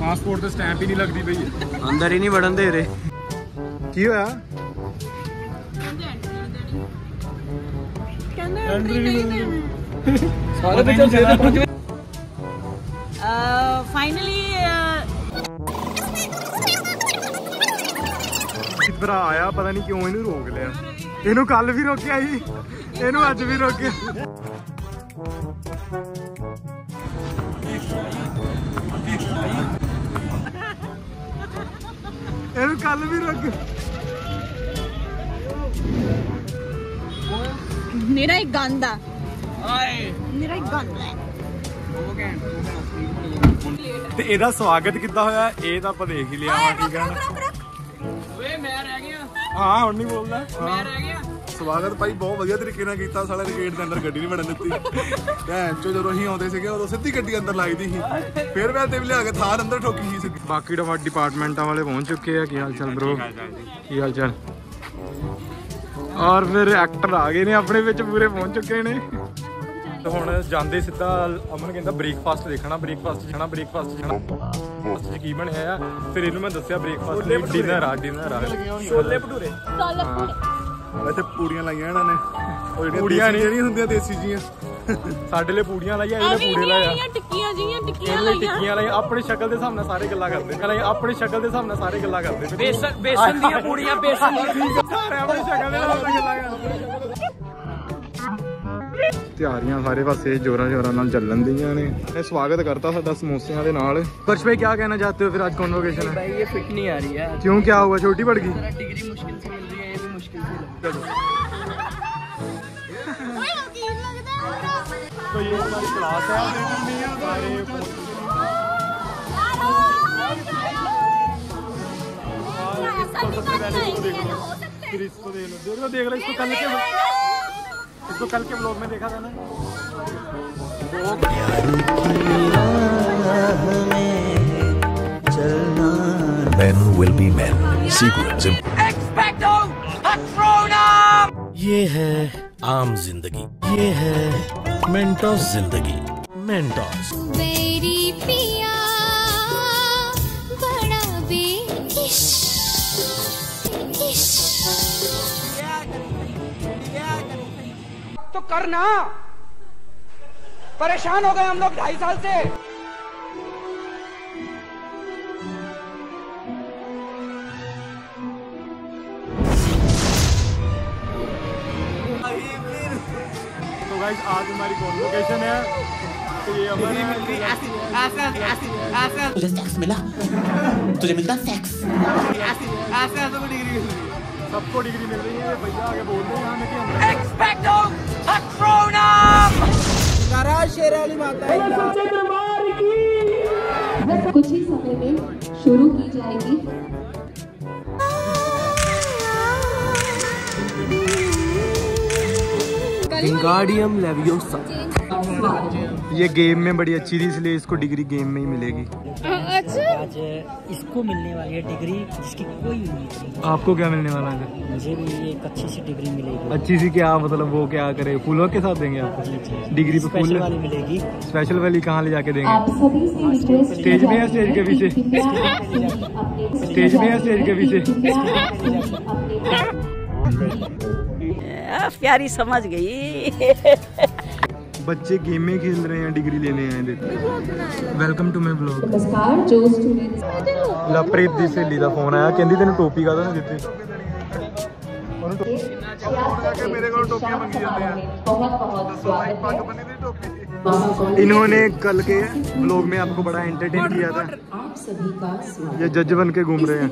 Passport ਤੇ stamp ਹੀ ਨਹੀਂ ਲੱਗਦੀ ਪਈ ਅੰਦਰ ਹੀ ਨਹੀਂ ਵੜਨ ਦੇ ਰਹੇ ਕੀ ਹੋਇਆ ਕਹਿੰਦੇ ਐਂਟਰੀ ਨਹੀਂ ਦੇਣੀ ਸਾਰੇ ਬੱਚੇ ਦੇ ਫਾਈਨਲੀ ਭਰਾ ਆਇਆ ਪਤਾ ਨਹੀਂ ਕਿਉਂ ਇਹਨੂੰ ਰੋਕ ਲਿਆ ਇਹਨੂੰ ਕੱਲ ਵੀ ਰੋਕਿਆ ਸੀ ਇਹਨੂੰ ਅੱਜ ਵੀ ਰੋਕਿਆ ਇਹਨੂੰ ਕੱਲ ਵੀ ਰੋਕਿਆ ਮੇਰਾ ਇੱਕ ਗੰਦਾ ਮੇਰਾ ਇੱਕ ਗੰਦਾ ਤੇ ਇਹਦਾ ਸਵਾਗਤ ਕਿੱਦਾਂ ਹੋਇਆ ਇਹ ਤਾਂ ਆਪਾਂ ਦੇਖ ਹੀ ਲਿਆ ਵਾ ਠੀਕ ਹੈ ਨਾ ਓਏ ਮੈਂ ਰਹਿ ਗਿਆ ਹਾਂ ਹੁਣ ਨਹੀਂ ਬੋਲਦਾ ਮੈਂ ਰਹਿ ਗਿਆ ਸਵਾਗਤ ਭਾਈ ਬਹੁਤ ਵਧੀਆ ਤਰੀਕੇ ਨਾਲ ਕੀਤਾ ਸਾਲੇ ਨੇ ਗੇਟ ਦੇ ਅੰਦਰ ਗੱਡੀ ਨਹੀਂ ਵੜਨ ਦਿੱਤੀ। ਭੈਣ ਚੋ ਜਦੋਂ ਅਸੀਂ ਆਉਂਦੇ ਸੀਗੇ ਉਦੋਂ ਸਿੱਧੀ ਗੱਡੀ ਅੰਦਰ ਲੱਗਦੀ ਸੀ। ਫਿਰ ਮੈਂ ਤੇ ਵੀ ਲਿਆ ਕੇ ਥਾਰ ਅੰਦਰ ਠੋਕੀ ਸੀ ਸਿੱਧੀ। ਬਾਕੀ ਡਿਪਾ- ਡਿਪਾਰਟਮੈਂਟਾਂ ਵਾਲੇ ਪਹੁੰਚ ਚੁੱਕੇ ਆ ਕੀ ਹਾਲ ਚਾਲ ਬ్రో ਕੀ ਹਾਲ ਚਾਲ? ਔਰ ਫਿਰ ਐਕਟਰ ਆ ਗਏ ਨੇ ਆਪਣੇ ਵਿੱਚ ਪੂਰੇ ਪਹੁੰਚ ਚੁੱਕੇ ਨੇ। ਤੇ ਹੁਣ ਜਾਂਦੇ ਸਿੱਧਾ ਅਮਨ ਕਹਿੰਦਾ ਬ੍ਰੇਕਫਾਸਟ ਦੇਖਣਾ ਬ੍ਰੇਕਫਾਸਟ ਖਾਣਾ ਬ੍ਰੇਕਫਾਸਟ ਖਾਣਾ ਕੀ ਬਣਿਆ ਆ? ਫਿਰ ਇਹਨੂੰ ਮੈਂ ਦੱਸਿਆ ਬ੍ਰੇਕਫਾਸਟ ਲਈ ਡਿਨਰ ਆ ਡਿਨਰ ਆ। ਛੋਲੇ ਭਟੂਰੇ। ਵੈਸੇ ਪੂੜੀਆਂ ਲਾਈਆਂ ਇਹਨਾਂ ਨੇ। ਉਹ ਜਿਹੜੀਆਂ ਜਿਹੜੀਆਂ ਹੁੰਦੀਆਂ ਦੇਸੀ ਜੀਆਂ। ਸਾਡੇ ਲਈ ਪੂੜੀਆਂ ਲਾਈਆਂ ਇਹਨੇ ਪੂੜੇ ਲਾਇਆ। ਟਿੱਕੀਆਂ ਜੀਆਂ ਟਿੱਕੀਆਂ ਲਾਈਆਂ। ਟਿੱਕੀਆਂ ਲਾਈਆਂ। ਆਪਣੀ ਸ਼ਕਲ ਦੇ ਹਿਸਾਬ ਸਾਰੇ ਗੱਲਾਂ ਕਰਦੇ ਕਹਿੰਦੇ ਆਪਣੀ ਸ਼ਕਲ ਦੇ ਹਿਸਾਬ ਸਾਰੇ ਗੱਲਾਂ ਕਰਦੇ ਬੇਸਨ ਬੇਸਨ ਦੀਆਂ ਪੂੜੀਆਂ ਬੇਸਨ ਦੀਆਂ। ਸਾਰੇ ਆਪਣੀ ਸ਼ਕਲ ਦੇ ਹਿਸਾਬ ਨਾਲ ਗੱਲਾਂ ਕਰਦੇ ਤਿਆਰੀਆਂ ਸਾਰੇ ਪਾਸੇ ਜੋਰਾਂ ਜੋਰਾਂ ਨਾਲ ਚੱਲਣ ਦੀਆਂ ਨੇ। ਇਹ ਸਵਾਗਤ ਕਰਤਾ ਸਾਡਾ ਸਮੋਸਿਆਂ ਦੇ ਨਾਲ। ਕਰਸ਼ ਭਾਈ ਕੀ ਕਹਿਣਾ ਚਾਹਤੇ ਹੋ? ਫਿਰ ਅੱਜ ਕਨਵੋਕੇਸ਼ਨ ਹੈ। ਭਾਈ ਇਹ ਫਿਟ ਨਹੀਂ ਆ ਰਹੀ ਹੈ। ਕਿਉਂ ਕੀ ਹੋਇਆ ਛੋਟੀ ਪੜ ਗਈ। ਡਿਗਰੀ ਮੁਸ਼ਕਿਲ ਸੇ ਮਿਲ ਰਹੀ ਹੈ। तो ये हमारी क्लास है। सारे फिर इसको देख लो देख लो देख लो इसको कल के इसको कल के ब्लॉग में देखा था ना? Men will be men. Sequence. ये है आम ज़िंदगी। ये है मेंटोस ज़िंदगी। मेंटोस मेरी पिया बड़ा बेइश तो करना। परेशान हो गए हम लोग ढाई साल से। गाइस आज हमारी कॉन्वोकेशन है। तो ये अमन है तुझे सेक्स मिला? तुझे मिलता सेक्स सबको डिग्री मिल रही है ये भैया आगे बोल रहे हैं यहाँ में कि हम एक्सपेक्टो अक्रोनम कुछ ही समय में शुरू की जाएगी विंगाडियम लेवियोसा ये गेम में बड़ी अच्छी थी इसलिए इसको डिग्री गेम में ही मिलेगी। आज इसको मिलने वाली है डिग्री जिसकी कोई उम्मीद नहीं आपको क्या मिलने वाला है? मुझे भी एक अच्छी सी डिग्री मिलेगी। अच्छी सी क्या मतलब वो क्या करे? फूलों के साथ देंगे आपको डिग्री पे फूल? वाली मिलेगी। स्पेशल वाली कहाँ ले जाके देंगे? आप सभी से रिक्वेस्ट स्टेज में या स्टेज के पीछे? स्टेज में या स्टेज के पीछे? प्यारी समझ गई। बच्चे गेम खेल रहे हैं डिग्री लेने आए थे welcome to my blog Lovepreet दी सहेली ਦਾ ਫੋਨ ਆਇਆ ਕਹਿੰਦੀ ਤੈਨੂੰ ਟੋਪੀ ਕਾਹਦਾ तो तो इन्होंने कल के ब्लॉग में आपको बड़ा एंटरटेन किया था। ये जज बन के घूम रहे हैं।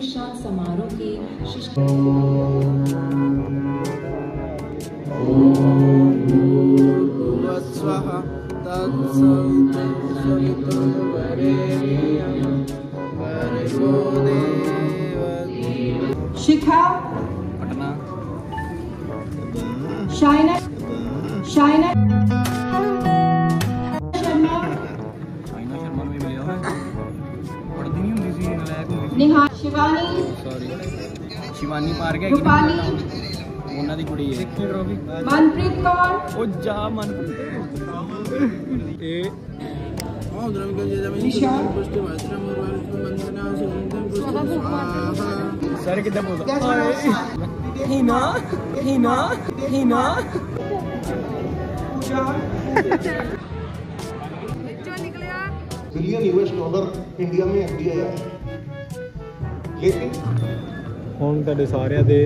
शिखा शाइना शर्मा निहा शिवानी शिवानी पार गया रूपाली ਉਹਨਾਂ ਦੀ ਕੁੜੀ ਹੈ ਟਰੋਫੀ मनप्रीत कौर ਉਹ ਜਾ ਮਨ ये निशा सर कितना बोलता हीना हीना हीना बिलियन यूएस डॉलर इंडिया में एफडीआई आया लेकिन ਹੁਣ ਤੁਹਾਡੇ ਸਾਰਿਆਂ ਦੇ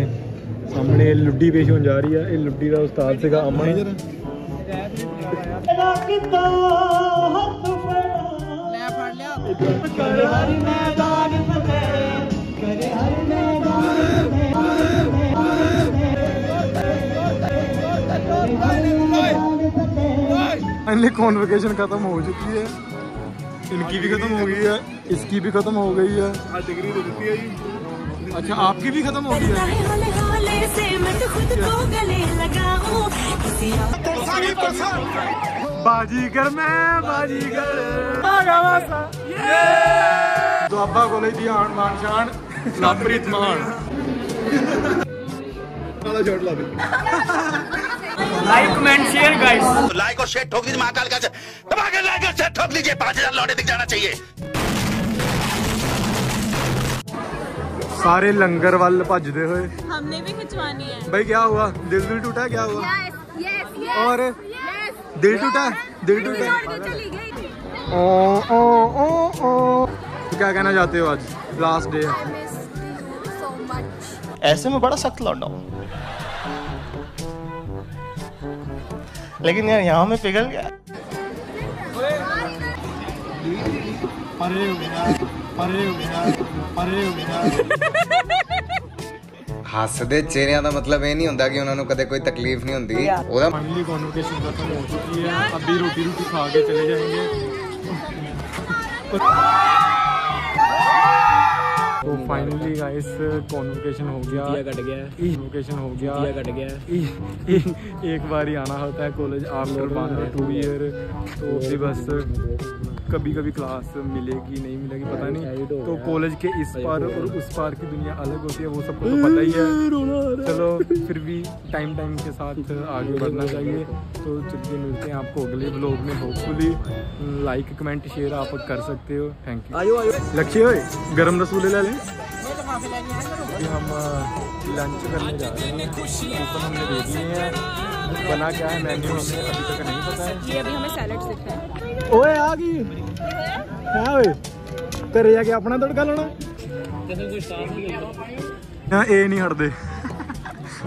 ਸਾਹਮਣੇ ਲੁੱਡੀ ਪੇਸ਼ ਹੋਣ ਜਾ ਰਹੀ ਹੈ ਇਹ ਲੁੱਡੀ ਦਾ ਉਸਤਾਦ ਸੀਗਾ ਅਮਨ इनकी कॉन्वोकेशन खत्म हो चुकी है। इनकी भी खत्म हो गई है इसकी भी खत्म हो गई है। अच्छा आपकी भी खत्म हो गई है? तो बाजीगर मैं बाजीगर। दुआबा तो को मान शान। लवप्रीत मान। काला ला लाइक कमेंट शेयर गाइस तो लाइक और शेयर ठोक दीजिए महाकाल का। दबाकर लाइक और शेयर ठोक दीजिए पाँच हज़ार लौटे दिख जाना चाहिए। सारे लंगर वाले भजते हुए। हमने भी खिंचवानी है। भाई क्या हुआ? दिल भी टूटा क्या हुआ? Yes, yes, और दिल टूटा? दिल टूटा। तो ओ ओ ओ ओ। क्या कहना चाहते हो आज? लास्ट डे ऐसे में बड़ा सख्त लौटा हूँ। लेकिन यार यहाँ में पिघल गया परे हो गया परे हो गया परे हो गया ਹੱਸਦੇ ਚਿਹਰਿਆਂ ਦਾ ਮਤਲਬ ਇਹ ਨਹੀਂ ਹੁੰਦਾ ਕਿ ਉਹਨਾਂ ਨੂੰ ਕਦੇ ਕੋਈ ਤਕਲੀਫ ਨਹੀਂ ਹੁੰਦੀ ਉਹਦਾ फाइनली कॉन्वोकेशन खत्म हो चुकी है अभी रोटी रोटी खा के चले जाएंगे तो फाइनली गाइस कॉन्वोकेशन हो। गया। कट गया। कॉन्वोकेशन हो गया। कट गया। एक बार ही आना होता है college after one two year तो भी बस। कभी कभी क्लास मिलेगी नहीं मिलेगी पता नहीं। तो कॉलेज के इस पार और उस पार की दुनिया अलग होती है वो सबको तो पता ही है। चलो फिर भी टाइम टाइम के साथ आगे बढ़ना चाहिए। तो चलिए मिलते हैं आपको अगले ब्लॉग में। होपफुली लाइक कमेंट शेयर आप कर सकते हो। थैंक यू आयो आयो। लक्ष्य गरम रसूले ले लें। हम लंच करने जा रहे हैं। ऊपर हमने देख लिए हैं। बना क्या है मेन्यू हमें अभी तक नहीं पता है। ये अभी हमें सैलड दिख रहा है ओए आ गई है ओए घरे जाके अपना तड़का लाना ਨਾ ਇਹ ਨਹੀਂ ਹਟਦੇ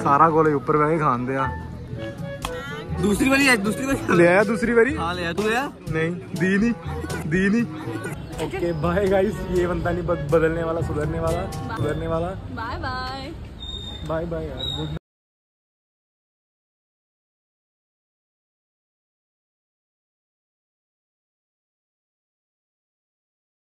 ਸਾਰਾ ਕੋਲੇ ਉੱਪਰ ਬਹਿ ਕੇ ਖਾਂਦੇ ਆ दूसरी वाली है दूसरी वाली ਲਿਆ ਦੂਸਰੀ ਵਾਰੀ हाँ ले तू ले नहीं दी नहीं दी नहीं ओके बाय गाइस ये बनता नहीं बद- बदलने वाला सुधरने वाला सुधरने वाला बाय बाय बाय बाय यार गुड